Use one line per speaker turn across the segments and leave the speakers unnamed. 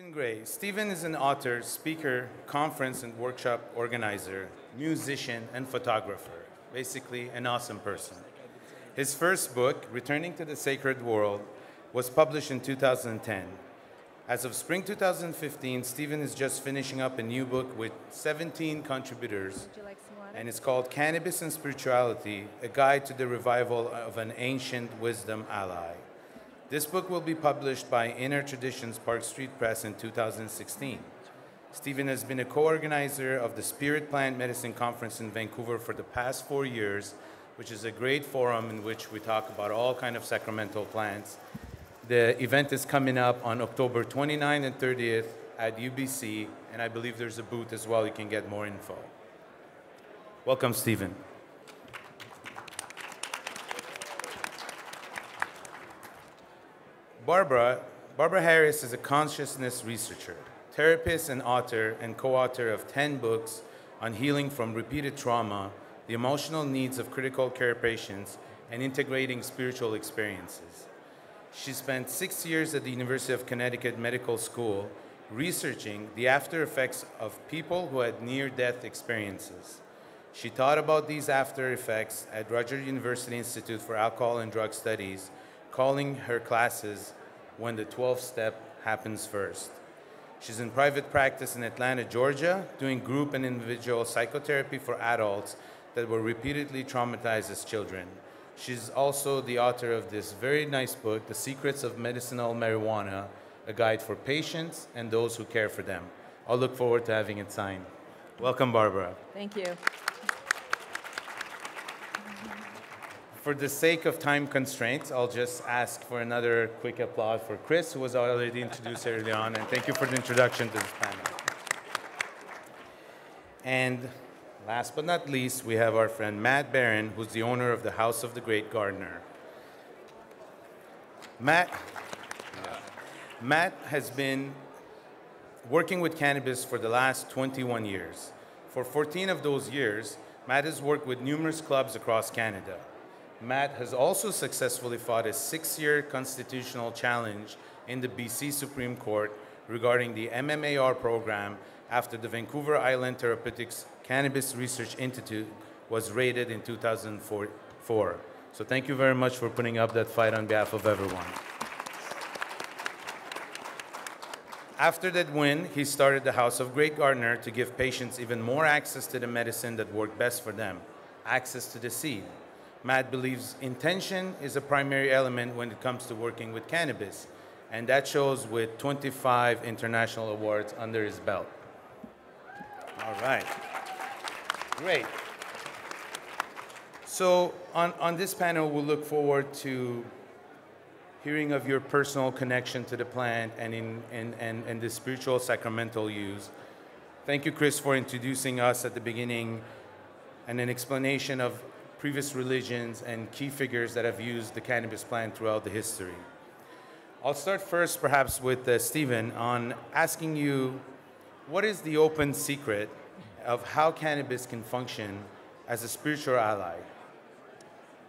Stephen Gray. Stephen is an author, speaker, conference and workshop organizer, musician, and photographer. Basically, an awesome person. His first book, Returning to the Sacred World, was published in 2010. As of spring 2015, Stephen is just finishing up a new book with 17 contributors, and it's called Cannabis and Spirituality A Guide to the Revival of an Ancient Wisdom Ally. This book will be published by Inner Traditions Park Street Press in 2016. Stephen has been a co-organizer of the Spirit Plant Medicine Conference in Vancouver for the past four years, which is a great forum in which we talk about all kind of sacramental plants. The event is coming up on October 29 and 30th at UBC, and I believe there's a booth as well. You can get more info. Welcome, Stephen. Barbara, Barbara Harris is a consciousness researcher, therapist and author, and co-author of 10 books on healing from repeated trauma, the emotional needs of critical care patients, and integrating spiritual experiences. She spent six years at the University of Connecticut Medical School researching the after effects of people who had near-death experiences. She taught about these after effects at Rutgers University Institute for Alcohol and Drug Studies calling her classes when the 12th step happens first. She's in private practice in Atlanta, Georgia, doing group and individual psychotherapy for adults that were repeatedly traumatized as children. She's also the author of this very nice book, The Secrets of Medicinal Marijuana, a guide for patients and those who care for them. I'll look forward to having it signed. Welcome, Barbara.
Thank you.
For the sake of time constraints, I'll just ask for another quick applause for Chris, who was already introduced early on, and thank you for the introduction to this panel. And last but not least, we have our friend Matt Beren, who's the owner of the House of the Great Gardener. Matt, Matt has been working with cannabis for the last 21 years. For 14 of those years, Matt has worked with numerous clubs across Canada. Matt has also successfully fought a six-year constitutional challenge in the BC Supreme Court regarding the MMAR program after the Vancouver Island Therapeutics Cannabis Research Institute was raided in 2004. So thank you very much for putting up that fight on behalf of everyone. After that win, he started the House of Great Gardener to give patients even more access to the medicine that worked best for them, access to the seed. Matt believes intention is a primary element when it comes to working with cannabis, and that shows with 25 international awards under his belt. All right. Great. So on, on this panel, we'll look forward to hearing of your personal connection to the plant and, in, and, and, and the spiritual sacramental use. Thank you, Chris, for introducing us at the beginning and an explanation of previous religions and key figures that have used the cannabis plant throughout the history. I'll start first, perhaps, with uh, Stephen on asking you what is the open secret of how cannabis can function as a spiritual ally?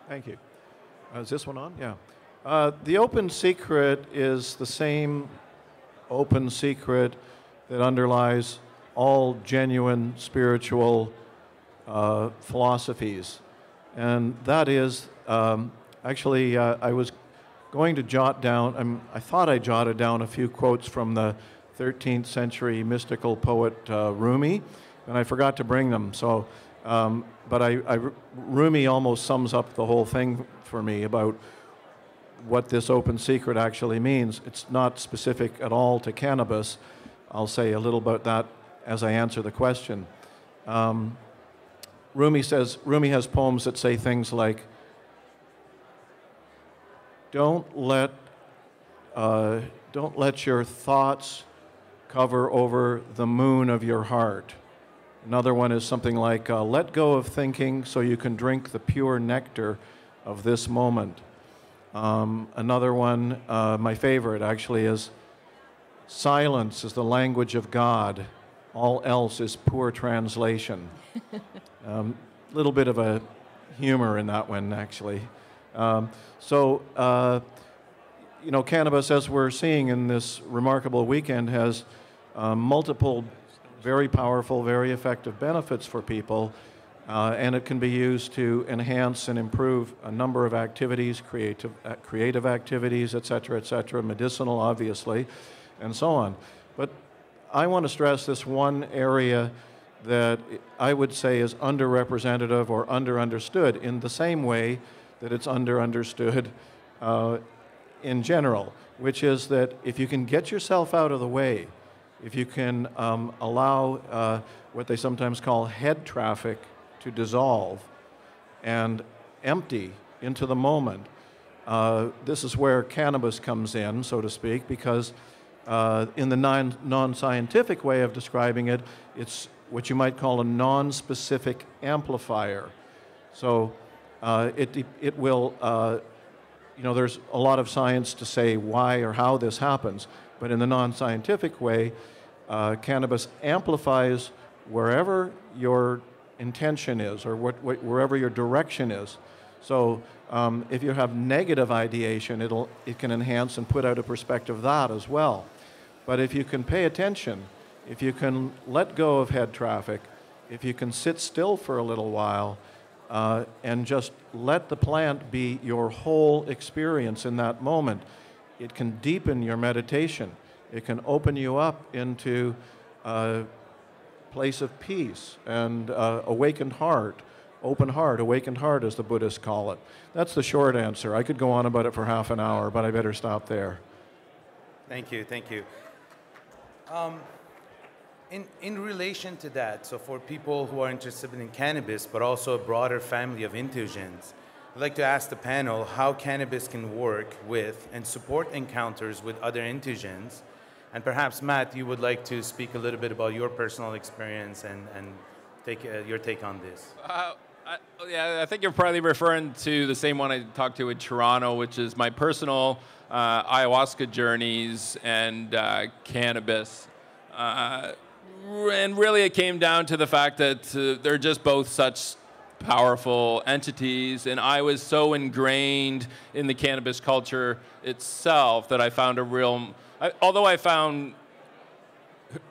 Thank you. Uh, is this one on? Yeah. Uh, the open secret is the same open secret that underlies all genuine spiritual uh, philosophies and that is um, actually uh, I was going to jot down. Um, I thought I jotted down a few quotes from the 13th century mystical poet uh, Rumi, and I forgot to bring them. So, um, but I, I, Rumi almost sums up the whole thing for me about what this open secret actually means. It's not specific at all to cannabis. I'll say a little about that as I answer the question. Um, Rumi says, Rumi has poems that say things like, don't let, uh, don't let your thoughts cover over the moon of your heart. Another one is something like, uh, let go of thinking so you can drink the pure nectar of this moment. Um, another one, uh, my favorite actually, is silence is the language of God. All else is poor translation. A um, little bit of a humor in that one, actually. Um, so, uh, you know, cannabis, as we're seeing in this remarkable weekend, has uh, multiple very powerful, very effective benefits for people. Uh, and it can be used to enhance and improve a number of activities, creative, uh, creative activities, et cetera, et cetera, medicinal, obviously, and so on. But I want to stress this one area that I would say is underrepresented or underunderstood in the same way that it's underunderstood uh, in general, which is that if you can get yourself out of the way, if you can um, allow uh, what they sometimes call head traffic to dissolve and empty into the moment, uh, this is where cannabis comes in, so to speak, because uh, in the non scientific way of describing it, it's what you might call a non specific amplifier. So uh, it, it will, uh, you know, there's a lot of science to say why or how this happens, but in the non scientific way, uh, cannabis amplifies wherever your intention is or what, what, wherever your direction is. So um, if you have negative ideation, it'll, it can enhance and put out a perspective that as well. But if you can pay attention, if you can let go of head traffic, if you can sit still for a little while, uh, and just let the plant be your whole experience in that moment, it can deepen your meditation. It can open you up into a place of peace and uh, awakened heart, open heart, awakened heart, as the Buddhists call it. That's the short answer. I could go on about it for half an hour, but I better stop there.
Thank you, thank you. Um, in, in relation to that, so for people who are interested in cannabis, but also a broader family of entheogens, I'd like to ask the panel how cannabis can work with and support encounters with other entheogens. And perhaps, Matt, you would like to speak a little bit about your personal experience and, and take uh, your take on this.
Uh, I, yeah, I think you're probably referring to the same one I talked to in Toronto, which is my personal uh, ayahuasca journeys and uh, cannabis. Uh, and really, it came down to the fact that uh, they're just both such powerful entities, and I was so ingrained in the cannabis culture itself that I found a real, I, although I found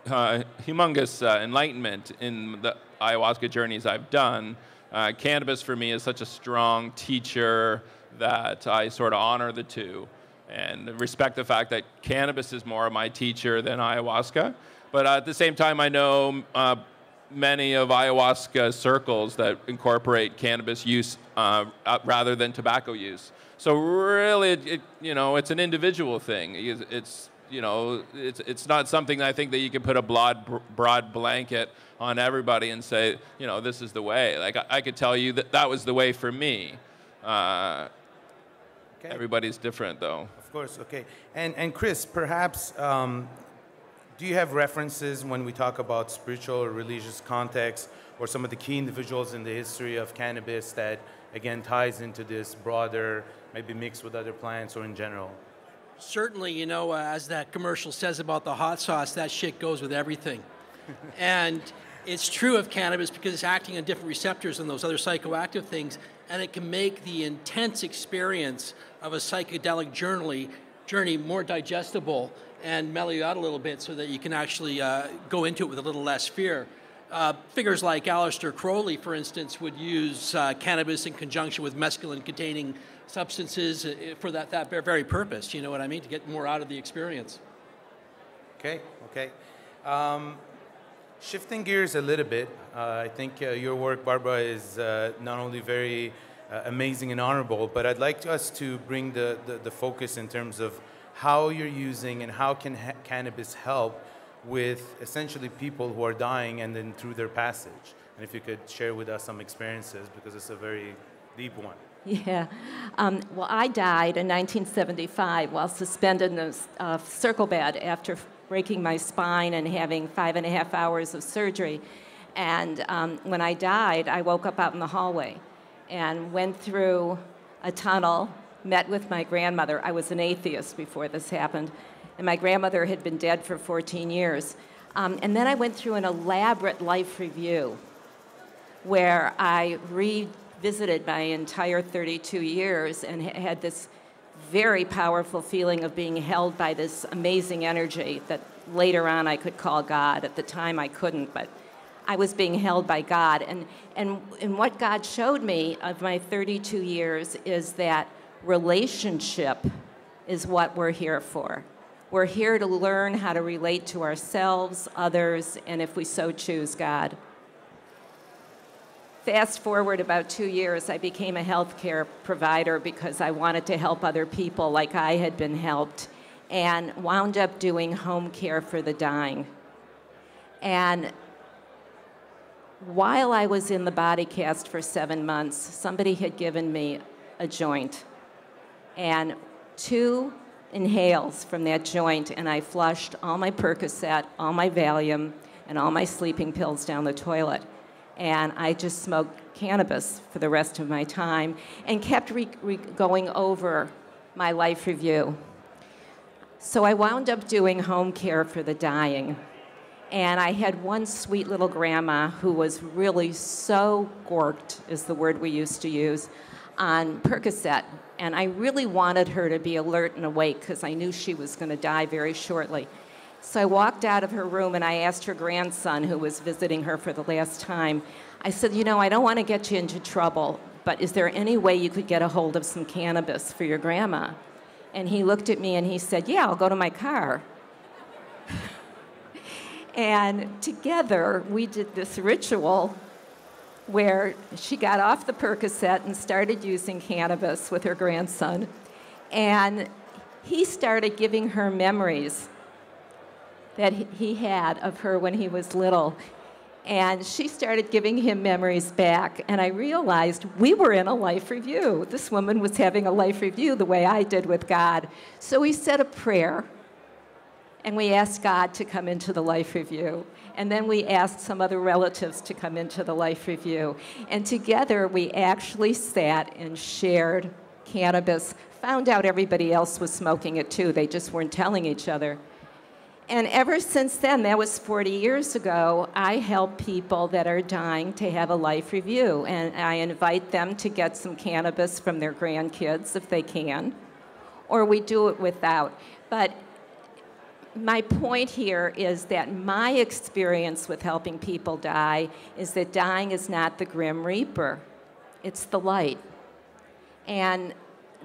uh, humongous uh, enlightenment in the ayahuasca journeys I've done, uh, cannabis for me is such a strong teacher that I sort of honor the two and respect the fact that cannabis is more of my teacher than ayahuasca. But uh, at the same time, I know uh, many of ayahuasca circles that incorporate cannabis use uh, rather than tobacco use. So really, it, you know, it's an individual thing. It's you know, it's it's not something I think that you can put a broad broad blanket on everybody and say, you know, this is the way. Like I, I could tell you that that was the way for me. Uh, okay. Everybody's different, though.
Of course. Okay. And and Chris, perhaps um, do you have references when we talk about spiritual or religious context or some of the key individuals in the history of cannabis that again ties into this broader maybe mixed with other plants or in general
certainly you know uh, as that commercial says about the hot sauce that shit goes with everything and it's true of cannabis because it's acting on different receptors than those other psychoactive things and it can make the intense experience of a psychedelic journey journey more digestible and mellow you out a little bit so that you can actually uh, go into it with a little less fear. Uh, figures like Aleister Crowley, for instance, would use uh, cannabis in conjunction with mescaline-containing substances uh, for that, that very purpose. You know what I mean? To get more out of the experience.
Okay, okay. Um, shifting gears a little bit, uh, I think uh, your work, Barbara, is not only very amazing and honorable, but I'd like us to bring the, the, the focus in terms of how you're using and how can ha- cannabis help with essentially people who are dying and then through their passage. And if you could share with us some experiences because it's a very deep one.
Yeah. Um, well, I died in 1975 while suspended in a uh, circle bed after breaking my spine and having five and a half hours of surgery. And um, when I died, I woke up out in the hallway and went through a tunnel met with my grandmother. I was an atheist before this happened, and my grandmother had been dead for 14 years. Um, and then I went through an elaborate life review where I revisited my entire 32 years and had this very powerful feeling of being held by this amazing energy that later on I could call God. At the time I couldn't, but I was being held by God. And, and, and what God showed me of my 32 years is that relationship is what we're here for. We're here to learn how to relate to ourselves, others, and if we so choose, God. Fast forward about two years, I became a healthcare provider because I wanted to help other people like I had been helped, and wound up doing home care for the dying. And while I was in the body cast for seven months, somebody had given me a joint. And two inhales from that joint, and I flushed all my Percocet, all my Valium, and all my sleeping pills down the toilet. And I just smoked cannabis for the rest of my time and kept going over my life review. So I wound up doing home care for the dying. And I had one sweet little grandma who was really so gorked, is the word we used to use, on Percocet and I really wanted her to be alert and awake because I knew she was going to die very shortly. So I walked out of her room and I asked her grandson, who was visiting her for the last time, I said, You know, I don't want to get you into trouble, but is there any way you could get a hold of some cannabis for your grandma? And he looked at me and he said, Yeah, I'll go to my car. and together we did this ritual where she got off the Percocet and started using cannabis with her grandson. And he started giving her memories that he had of her when he was little. And she started giving him memories back. And I realized we were in a life review. This woman was having a life review the way I did with God. So we said a prayer and we asked God to come into the life review. And then we asked some other relatives to come into the life review. And together we actually sat and shared cannabis, found out everybody else was smoking it too. They just weren't telling each other. And ever since then, that was 40 years ago, I help people that are dying to have a life review. And I invite them to get some cannabis from their grandkids if they can, or we do it without. But my point here is that my experience with helping people die is that dying is not the grim reaper, it's the light. And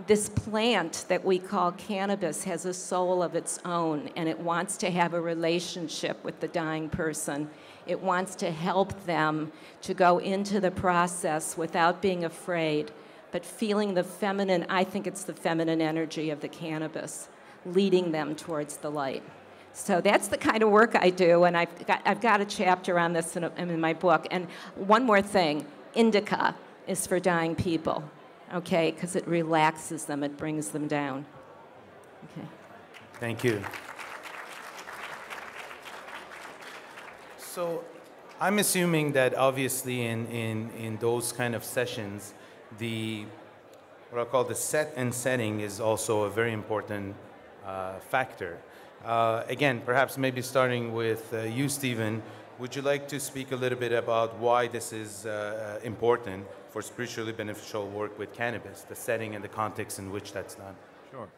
this plant that we call cannabis has a soul of its own, and it wants to have a relationship with the dying person. It wants to help them to go into the process without being afraid, but feeling the feminine, I think it's the feminine energy of the cannabis leading them towards the light. So that's the kind of work I do, and I've got, I've got a chapter on this in, a, in my book. And one more thing indica is for dying people, okay, because it relaxes them, it brings them down. Okay.
Thank you. So I'm assuming that obviously in, in, in those kind of sessions, the what I call the set and setting is also a very important uh, factor. Uh, again, perhaps maybe starting with uh, you, Stephen, would you like to speak a little bit about why this is uh, uh, important for spiritually beneficial work with cannabis, the setting and the context in which that's done?
Sure.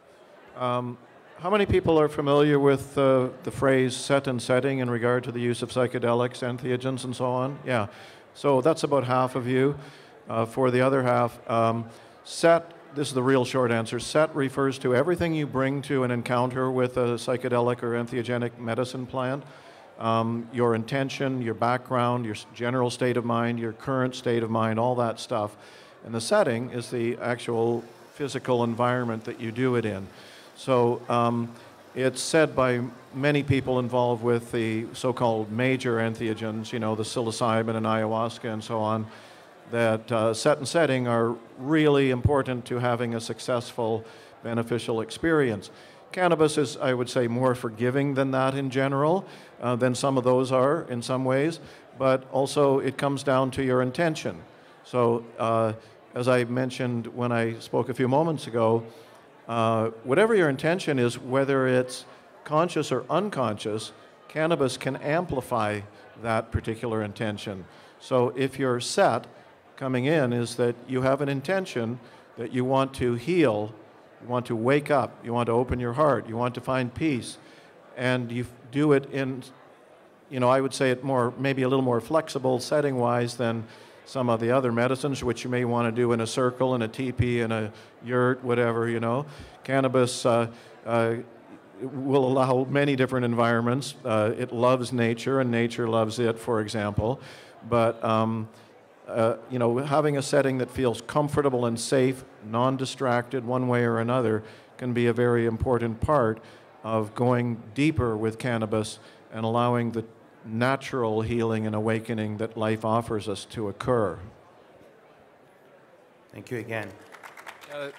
Um, how many people are familiar with uh, the phrase set and setting in regard to the use of psychedelics, entheogens, and so on? Yeah. So that's about half of you. Uh, for the other half, um, set this is the real short answer. Set refers to everything you bring to an encounter with a psychedelic or entheogenic medicine plant. Um, your intention, your background, your general state of mind, your current state of mind, all that stuff. And the setting is the actual physical environment that you do it in. So um, it's said by many people involved with the so called major entheogens, you know, the psilocybin and ayahuasca and so on, that uh, set and setting are really important to having a successful, beneficial experience. Cannabis is, I would say, more forgiving than that in general, uh, than some of those are in some ways, but also it comes down to your intention. So, uh, as I mentioned when I spoke a few moments ago, uh, whatever your intention is, whether it's conscious or unconscious, cannabis can amplify that particular intention. So, if you're set, coming in is that you have an intention that you want to heal You want to wake up. You want to open your heart. You want to find peace. And you do it in, you know, I would say it more, maybe a little more flexible setting wise than some of the other medicines, which you may want to do in a circle, in a teepee, in a yurt, whatever, you know. Cannabis uh, uh, will allow many different environments. Uh, it loves nature, and nature loves it, for example. But um, uh, you know, having a setting that feels comfortable and safe, non-distracted, one way or another, can be a very important part of going deeper with cannabis and allowing the natural healing and awakening that life offers us to occur.
Thank you again.
Uh,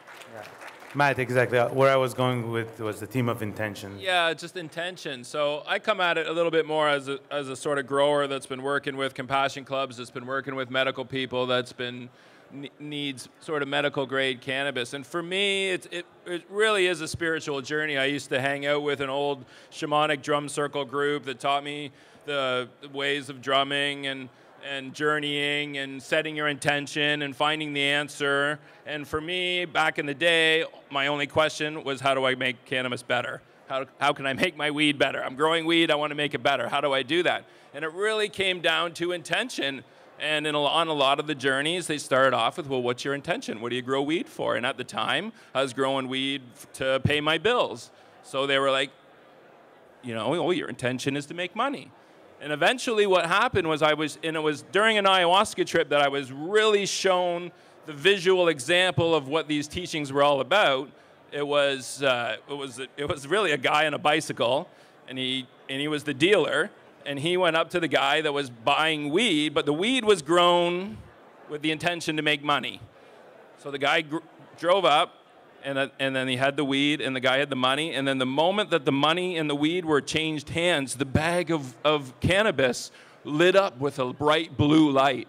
Matt, exactly. Uh, Where I was going with was the theme of intention.
Yeah, just intention. So I come at it a little bit more as a, as a sort of grower that's been working with compassion clubs, that's been working with medical people, that's been needs sort of medical grade cannabis. And for me, it, it, it really is a spiritual journey. I used to hang out with an old shamanic drum circle group that taught me the ways of drumming and and journeying and setting your intention and finding the answer. And for me, back in the day, my only question was how do I make cannabis better? How, how can I make my weed better? I'm growing weed, I want to make it better. How do I do that? And it really came down to intention. And in a, on a lot of the journeys, they started off with, well, what's your intention? What do you grow weed for? And at the time, I was growing weed to pay my bills. So they were like, you know, oh, your intention is to make money. And eventually, what happened was I was, and it was during an ayahuasca trip that I was really shown the visual example of what these teachings were all about. It was, uh, it was, it was really a guy on a bicycle, and he, and he was the dealer, and he went up to the guy that was buying weed, but the weed was grown with the intention to make money. So the guy gr- drove up, and, uh, and then he had the weed, and the guy had the money. And then the moment that the money and the weed were changed hands, the bag of, of cannabis lit up with a bright blue light.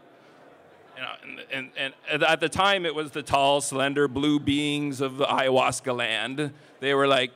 And, and, and at the time, it was the tall, slender blue beings of the ayahuasca land. They were like,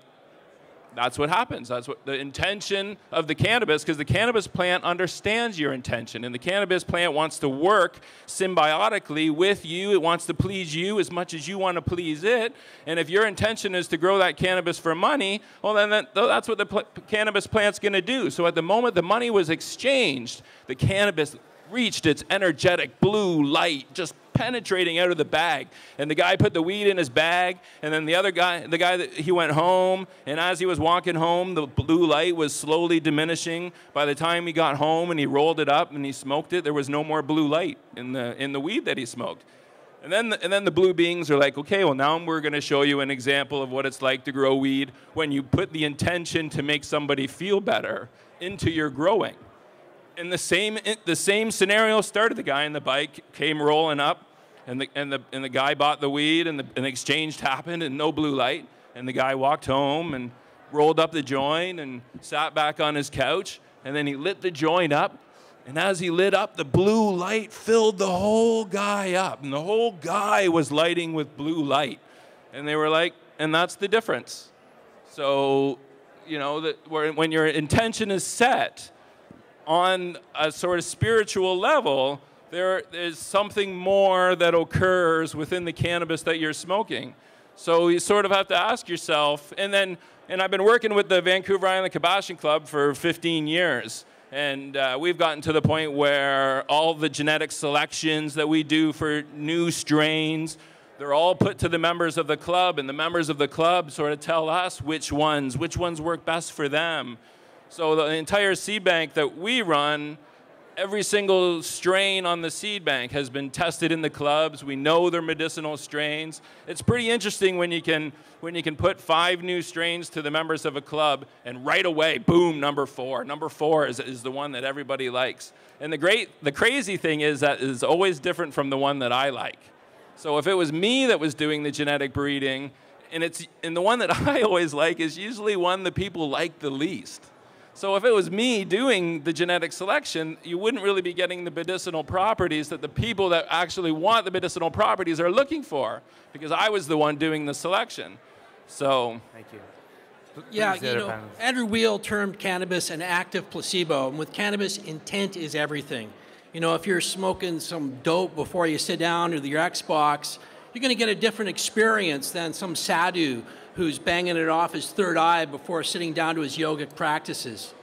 that's what happens. That's what the intention of the cannabis, because the cannabis plant understands your intention, and the cannabis plant wants to work symbiotically with you. It wants to please you as much as you want to please it. And if your intention is to grow that cannabis for money, well, then that, that's what the pl- cannabis plant's going to do. So at the moment the money was exchanged, the cannabis reached its energetic blue light, just penetrating out of the bag. And the guy put the weed in his bag, and then the other guy, the guy that he went home, and as he was walking home, the blue light was slowly diminishing. By the time he got home and he rolled it up and he smoked it, there was no more blue light in the in the weed that he smoked. And then, the, and then the blue beings are like, okay, well, now we're going to show you an example of what it's like to grow weed when you put the intention to make somebody feel better into your growing and the same the same scenario started. The guy on the bike came rolling up, and the and the and the guy bought the weed, and the, and the exchange happened, and no blue light. And the guy walked home and rolled up the joint and sat back on his couch, and then he lit the joint up. And as he lit up, the blue light filled the whole guy up, and the whole guy was lighting with blue light. And they were like, and that's the difference. So, you know, that when your intention is set, on a sort of spiritual level, there is something more that occurs within the cannabis that you're smoking. So you sort of have to ask yourself, and then, and I've been working with the Vancouver Island Compassion Club for 15 years. And uh, we've gotten to the point where all the genetic selections that we do for new strains, they're all put to the members of the club, and the members of the club sort of tell us which ones, which ones work best for them. So the entire seed bank that we run, every single strain on the seed bank has been tested in the clubs. We know they're medicinal strains. It's pretty interesting when you can when you can put five new strains to the members of a club and right away, boom, number four. Number four is, is the one that everybody likes. And the great the crazy thing is that is always different from the one that I like. So if it was me that was doing the genetic breeding, and it's and the one that I always like is usually one that people like the least. So if it was me doing the genetic selection, you wouldn't really be getting the medicinal properties that the people that actually want the medicinal properties are looking for, because I was the one doing the selection. So
Thank you.
Yeah,
Please, the
you know,
panelists.
Andrew Weil termed cannabis an active placebo, and with cannabis, intent is everything. You know, if you're smoking some dope before you sit down or your Xbox, you're going to get a different experience than some sadhu who's banging it off his third eye before sitting down to his yogic practices.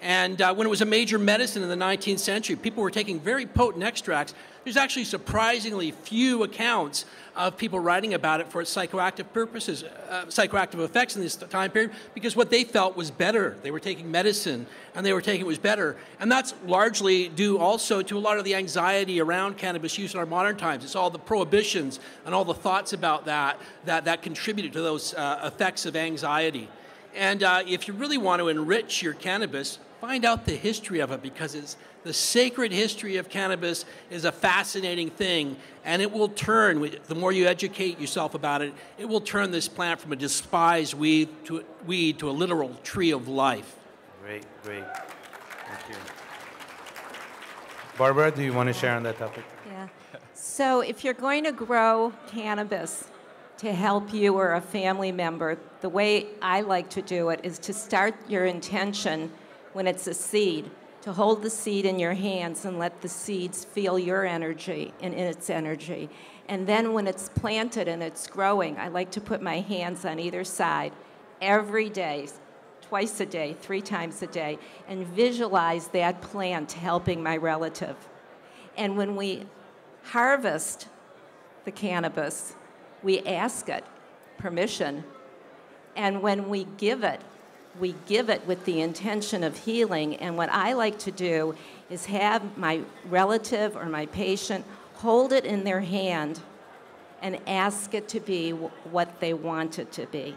And uh, when it was a major medicine in the 19th century, people were taking very potent extracts. There's actually surprisingly few accounts of people writing about it for its psychoactive purposes, uh, psychoactive effects in this time period, because what they felt was better. They were taking medicine and they were taking it was better. And that's largely due also to a lot of the anxiety around cannabis use in our modern times. It's all the prohibitions and all the thoughts about that that, that contributed to those uh, effects of anxiety. And uh, if you really want to enrich your cannabis, find out the history of it because it's the sacred history of cannabis is a fascinating thing and it will turn the more you educate yourself about it it will turn this plant from a despised weed to, weed to a literal tree of life.
Great great. Thank you. Barbara do you want to share on that topic?
Yeah. So if you're going to grow cannabis to help you or a family member the way i like to do it is to start your intention when it's a seed, to hold the seed in your hands and let the seeds feel your energy and in its energy. And then when it's planted and it's growing, I like to put my hands on either side every day, twice a day, three times a day, and visualize that plant helping my relative. And when we harvest the cannabis, we ask it permission. And when we give it, we give it with the intention of healing. And what I like to do is have my relative or my patient hold it in their hand and ask it to be what they want it to be.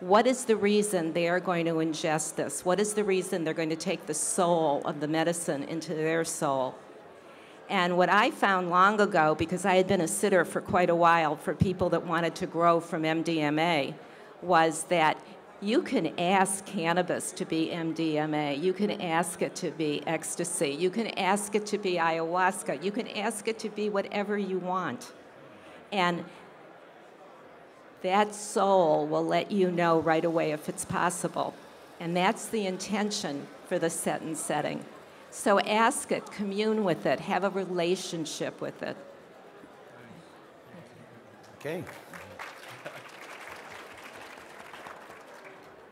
What is the reason they are going to ingest this? What is the reason they're going to take the soul of the medicine into their soul? And what I found long ago, because I had been a sitter for quite a while for people that wanted to grow from MDMA, was that you can ask cannabis to be MDMA. You can ask it to be ecstasy. You can ask it to be ayahuasca. You can ask it to be whatever you want. And that soul will let you know right away if it's possible. And that's the intention for the set and setting. So ask it, commune with it, have a relationship with it.
Okay.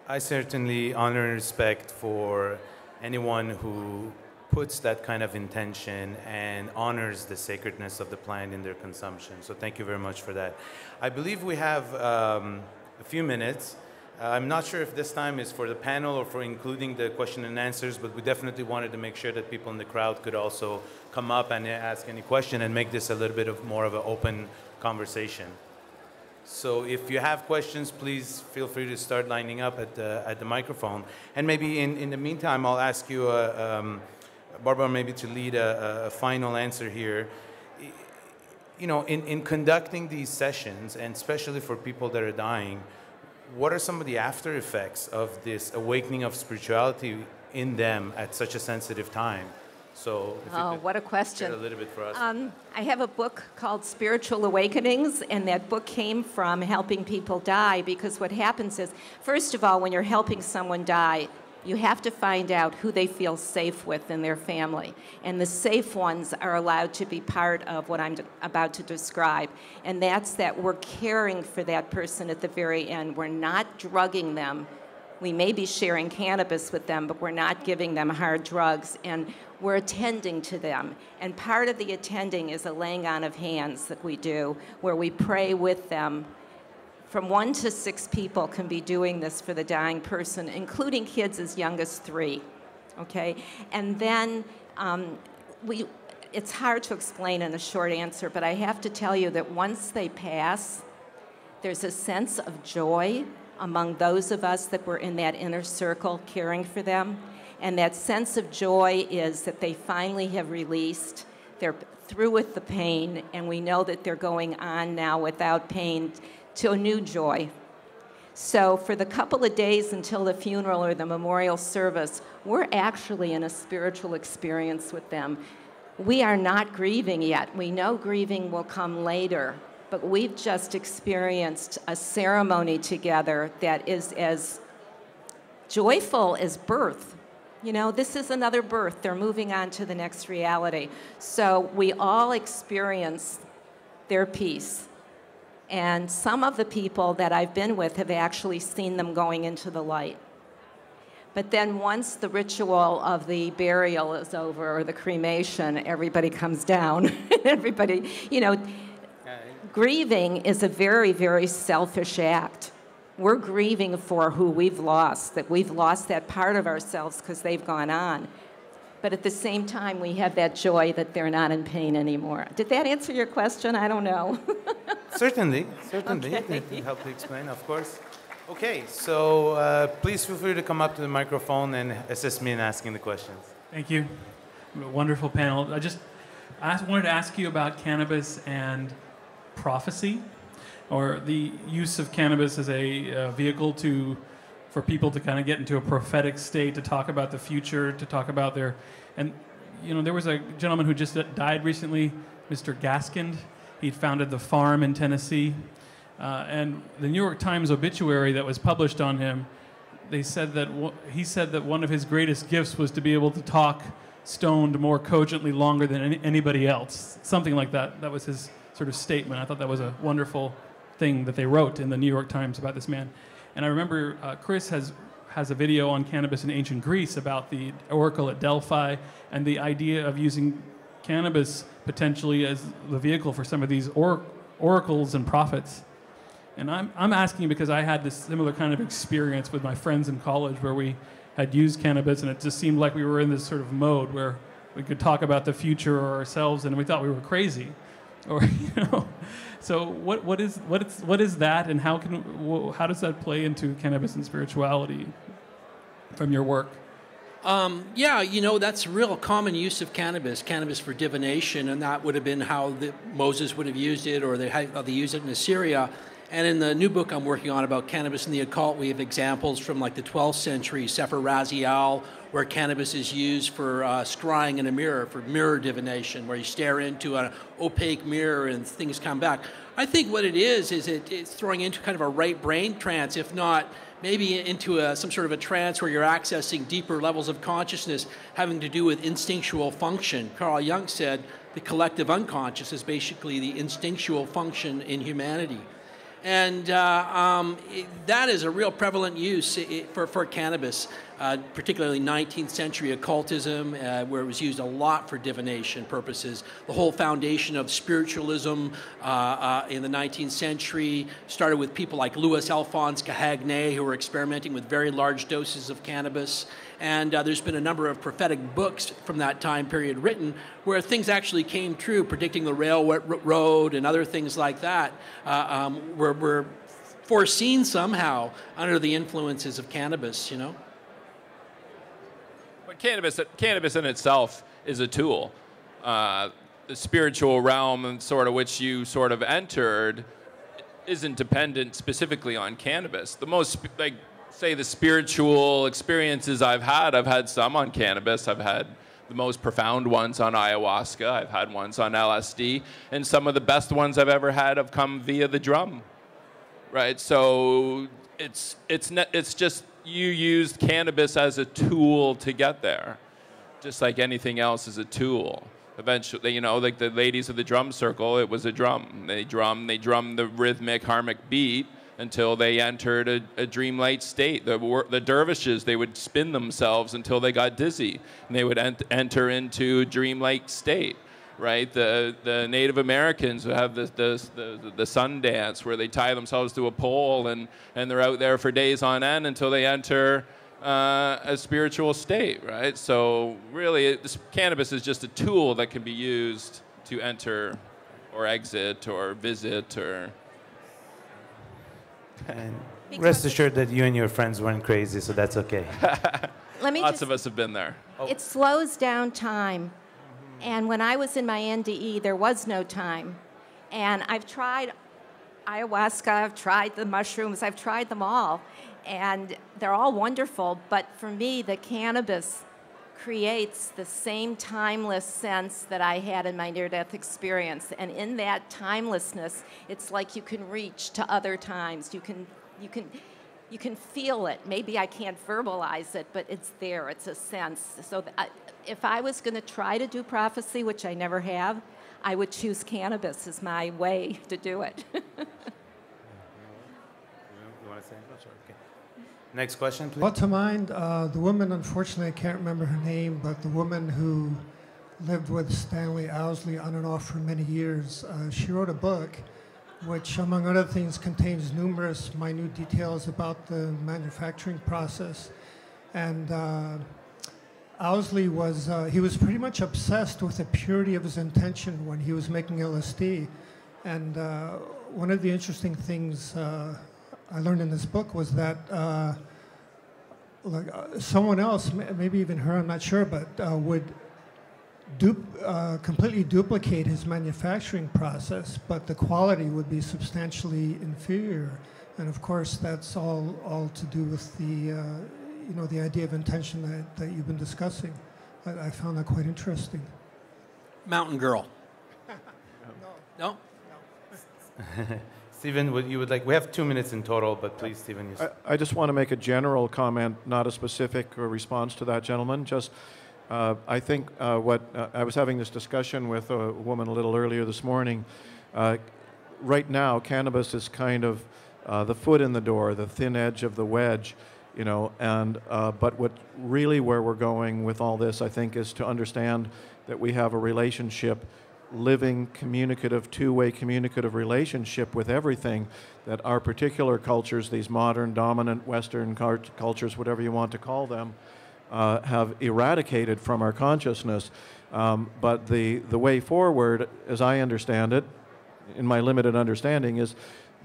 I certainly honor and respect for anyone who puts that kind of intention and honors the sacredness of the plant in their consumption. So thank you very much for that. I believe we have um, a few minutes. Uh, I'm not sure if this time is for the panel or for including the question and answers, but we definitely wanted to make sure that people in the crowd could also come up and ask any question and make this a little bit of more of an open conversation. So if you have questions, please feel free to start lining up at the, at the microphone. And maybe in, in the meantime, I'll ask you, uh, um, Barbara, maybe to lead a, a, final answer here. You know, in, in conducting these sessions, and especially for people that are dying, what are some of the after effects of this awakening of spirituality in them at such a sensitive time? So,
oh, what a question!
a little bit for us.
Um, I have a book called Spiritual Awakenings, and that book came from helping people die. Because what happens is, first of all, when you're helping someone die, you have to find out who they feel safe with in their family. And the safe ones are allowed to be part of what I'm about to describe. And that's that we're caring for that person at the very end. We're not drugging them. We may be sharing cannabis with them, but we're not giving them hard drugs. And we're attending to them. And part of the attending is a laying on of hands that we do, where we pray with them. From one to six people can be doing this for the dying person, including kids as young as three. Okay? And then um, we, it's hard to explain in a short answer, but I have to tell you that once they pass, there's a sense of joy among those of us that were in that inner circle caring for them and that sense of joy is that they finally have released, they're through with the pain, and we know that they're going on now without pain to a new joy. So, for the couple of days until the funeral or the memorial service, we're actually in a spiritual experience with them. We are not grieving yet. We know grieving will come later, but we've just experienced a ceremony together that is as joyful as birth you know, this is another birth. They're moving on to the next reality. So we all experience their peace. And some of the people that I've been with have actually seen them going into the light. But then once the ritual of the burial is over or the cremation, everybody comes down. everybody, you know, grieving is a very, very selfish act. We're grieving for who we've lost, that we've lost that part of ourselves because they've gone on. But at the same time, we have that joy that they're not in pain anymore. Did that answer your question? I don't know.
certainly, certainly. Okay. It help to explain, of course. Okay, so uh, please feel free to come up to the microphone and assist me in asking the questions.
Thank you. Wonderful panel. I just I wanted to ask you about cannabis and prophecy, or the use of cannabis as a uh, vehicle to for people to kind of get into a prophetic state, to talk about the future, to talk about their and you know there was a gentleman who just died recently, Mr. Gaskin. He'd founded the farm in Tennessee uh, and the New York Times obituary that was published on him, they said that he said that one of his greatest gifts was to be able to talk stoned more cogently longer than any, anybody else. Something like that. That was his sort of statement. I thought that was a wonderful thing that they wrote in the New York Times about this man. And I remember uh, Chris has has a video on cannabis in ancient Greece about the oracle at Delphi and the idea of using cannabis potentially as the vehicle for some of these or- oracles and prophets. And I'm, I'm asking because I had this similar kind of experience with my friends in college where we had used cannabis and it just seemed like we were in this sort of mode where we could talk about the future or ourselves and we thought we were crazy. Or, you know, so what, what, is, what, is, what is that and how, can, how does that play into cannabis and spirituality from your work?
Um, yeah, you know, that's real common use of cannabis, cannabis for divination, and that would have been how the, Moses would have used it, or they, how they used it in Assyria. And in the new book I'm working on about cannabis and the occult, we have examples from like the 12th century, Sefer Raziel, where cannabis is used for uh, scrying in a mirror, for mirror divination, where you stare into an opaque mirror and things come back. I think what it is, is it, it's throwing into kind of a right brain trance, if not maybe into a, some sort of a trance where you're accessing deeper levels of consciousness having to do with instinctual function. Carl Jung said the collective unconscious is basically the instinctual function in humanity. And uh, um, it, that is a real prevalent use for, for cannabis, uh, particularly 19th century occultism, uh, where it was used a lot for divination purposes. The whole foundation of spiritualism uh, uh, in the 19th century started with people like Louis Alphonse Cahagnet, who were experimenting with very large doses of cannabis. And uh, there's been a number of prophetic books from that time period written where things actually came true, predicting the railroad road and other things like that, uh, um, were, were foreseen somehow under the influences of cannabis, you know?
Cannabis, cannabis in itself is a tool. Uh, the spiritual realm sort of which you sort of entered isn't dependent specifically on cannabis. The most like say the spiritual experiences I've had, I've had some on cannabis. I've had the most profound ones on ayahuasca. I've had ones on LSD, and some of the best ones I've ever had have come via the drum. Right? So it's it's it's just you used cannabis as a tool to get there, just like anything else is a tool. Eventually, you know, like the ladies of the drum circle, it was a drum. They drum, they drum the rhythmic harmonic beat until they entered a, a dreamlight state. The, the dervishes, they would spin themselves until they got dizzy, and they would ent enter into a dreamlike state. Right, the the Native Americans who have the the, the the sun dance where they tie themselves to a pole and and they're out there for days on end until they enter uh, a spiritual state, right? So really, it, cannabis is just a tool that can be used to enter or exit or visit or
and rest assured that you and your friends weren't crazy, so that's okay.
Let me
Lots
just,
of us have been there.
Oh. It slows down time. And when I was in my NDE, there was no time. And I've tried ayahuasca, I've tried the mushrooms, I've tried them all. And they're all wonderful, but for me, the cannabis creates the same timeless sense that I had in my near death experience. And in that timelessness, it's like you can reach to other times. You can, you can, you can feel it. Maybe I can't verbalize it, but it's there. It's a sense. So I, if I was going to try to do prophecy, which I never have, I would choose cannabis as my way to do it.
That's it? Okay. Next question, please.
Brought to mind uh, the woman, unfortunately, I can't remember her name, but the woman who lived with Stanley Owsley on and off for many years. Uh, she wrote a book which, among other things, contains numerous minute details about the manufacturing process. And uh, Owsley was, uh, he was pretty much obsessed with the purity of his intention when he was making LSD. And uh, one of the interesting things uh, I learned in this book was that uh, like uh, someone else, maybe even her, I'm not sure, but uh, would completely duplicate his manufacturing process, but the quality would be substantially inferior. And of course, that's all, all to do with the, you know, the idea of intention that, that you've been discussing. I, I found that quite interesting.
Mountain Girl. no?
No? Stephen, would you would like, we have two minutes in total, but please, Stephen. You
I, I just want to make a general comment, not a specific response to that gentleman. Just, uh, I think uh, what uh, I was having this discussion with a woman a little earlier this morning. Uh, right now, cannabis is kind of uh, the foot in the door, the thin edge of the wedge, you know. And uh, but what really where we're going with all this, I think, is to understand that we have a relationship living, communicative, two way communicative relationship with everything that our particular cultures, these modern, dominant Western cultures, whatever you want to call them, uh, have eradicated from our consciousness. Um, but the, the way forward, as I understand it, in my limited understanding, is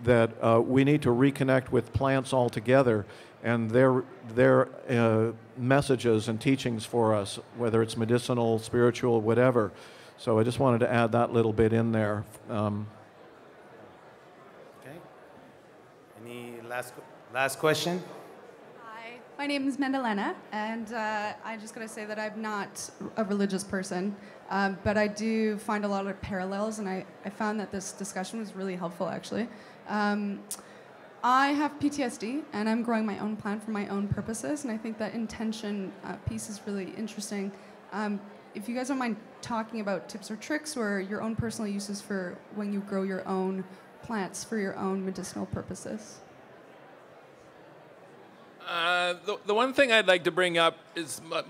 that uh, we need to reconnect with plants altogether and their, their uh, messages and teachings for us, whether it's medicinal, spiritual, whatever. So I just wanted to add that little bit in there. Um,
okay. Any last last question?
Hi, my name is Mendelena, and uh, I just got to say that I'm not a religious person, um, but I do find a lot of parallels, and I, I found that this discussion was really helpful actually. Um, I have PTSD, and I'm growing my own plant for my own purposes, and I think that intention uh, piece is really interesting. Um, if you guys don't mind talking about tips or tricks or your own personal uses for when you grow your own plants for your own medicinal purposes.
Uh, the, the one thing I'd like to bring up is, uh,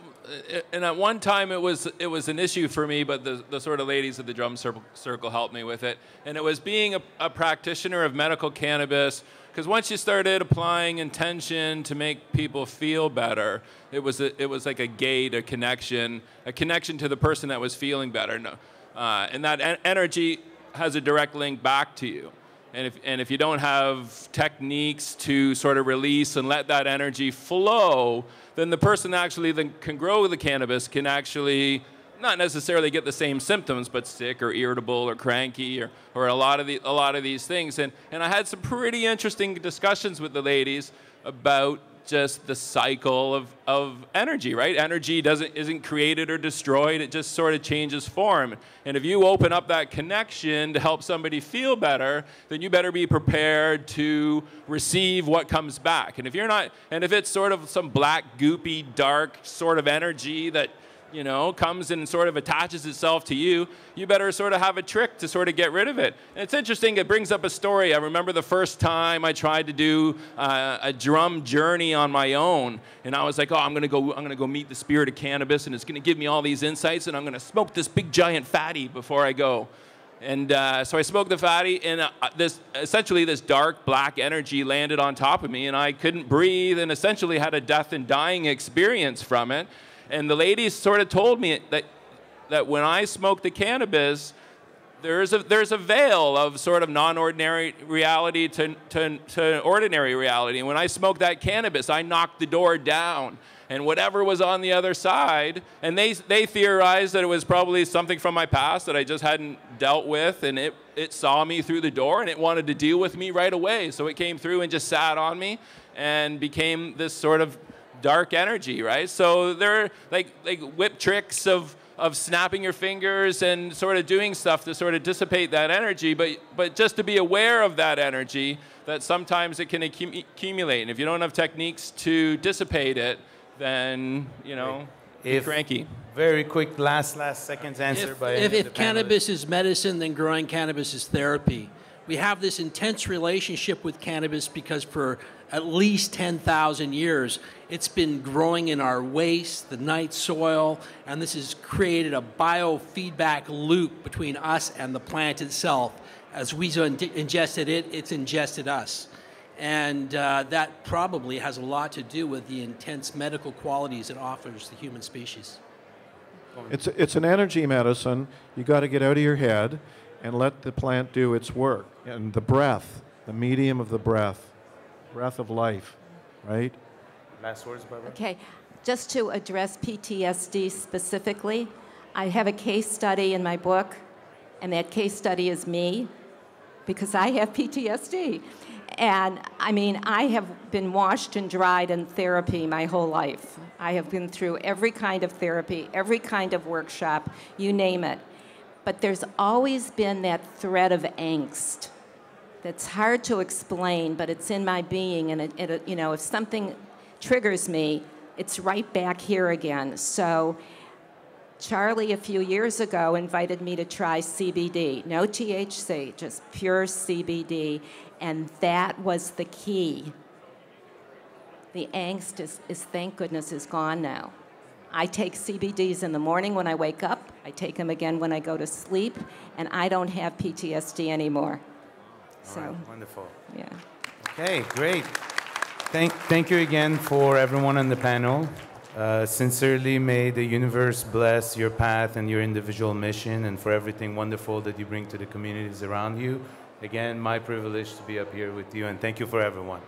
and at one time it was it was an issue for me, but the, the sort of ladies at the drum circle, circle helped me with it, and it was being a, a practitioner of medical cannabis because once you started applying intention to make people feel better, it was a, it was like a gate, a connection, a connection to the person that was feeling better. No, uh, and that en- energy has a direct link back to you. And if, and if you don't have techniques to sort of release and let that energy flow, then the person actually then can grow the cannabis can actually not necessarily get the same symptoms, but sick or irritable or cranky or, or a lot of the, a lot of these things. And and I had some pretty interesting discussions with the ladies about just the cycle of, of energy, right? Energy doesn't isn't created or destroyed, it just sort of changes form. And if you open up that connection to help somebody feel better, then you better be prepared to receive what comes back. And if you're not and if it's sort of some black, goopy, dark sort of energy that you know, comes and sort of attaches itself to you, you better sort of have a trick to sort of get rid of it. And it's interesting, it brings up a story. I remember the first time I tried to do uh, a drum journey on my own, and I was like, oh, I'm gonna go, I'm gonna go meet the spirit of cannabis, and it's gonna give me all these insights, and I'm gonna smoke this big giant fatty before I go. And uh, so I smoked the fatty, and uh, this essentially this dark black energy landed on top of me, and I couldn't breathe, and essentially had a death and dying experience from it. And the ladies sort of told me that, that when I smoke the cannabis, there's a, there's a veil of sort of non-ordinary reality to, to, to ordinary reality. And when I smoked that cannabis, I knocked the door down. And whatever was on the other side, and they, they theorized that it was probably something from my past that I just hadn't dealt with, and it, it saw me through the door and it wanted to deal with me right away. So it came through and just sat on me and became this sort of dark energy, right? So they're like like whip tricks of of snapping your fingers and sort of doing stuff to sort of dissipate that energy, but but just to be aware of that energy that sometimes it can accumulate, and if you don't have techniques to dissipate it, then you know. If cranky.
Very quick, last last seconds answer
if,
by.
If, if cannabis is medicine, then growing cannabis is therapy. We have this intense relationship with cannabis because for at least 10,000 years. It's been growing in our waste, the night soil, and this has created a biofeedback loop between us and the plant itself. As we've ingested it, it's ingested us. And uh, that probably has a lot to do with the intense medical qualities it offers the human species.
It's, it's an energy medicine. You got to get out of your head and let the plant do its work. And the breath, the medium of the breath, breath of life, right?
Last words, Barbara?
Okay, just to address PTSD specifically, I have a case study in my book, and that case study is me because I have PTSD. And I mean, I have been washed and dried in therapy my whole life. I have been through every kind of therapy, every kind of workshop, you name it. But there's always been that thread of angst that's hard to explain, but it's in my being. And it, it, you know, if something triggers me, it's right back here again. So, Charlie, a few years ago, invited me to try CBD. No THC, just pure CBD. And that was the key. The angst is, is, thank goodness, is gone now. I take CBDs in the morning when I wake up, I take them again when I go to sleep, and I don't have PTSD anymore. So,
right, wonderful.
Yeah.
Okay, great. Thank, thank you again for everyone on the panel. Uh, sincerely, may the universe bless your path and your individual mission and for everything wonderful that you bring to the communities around you. Again, my privilege to be up here with you, and thank you for everyone.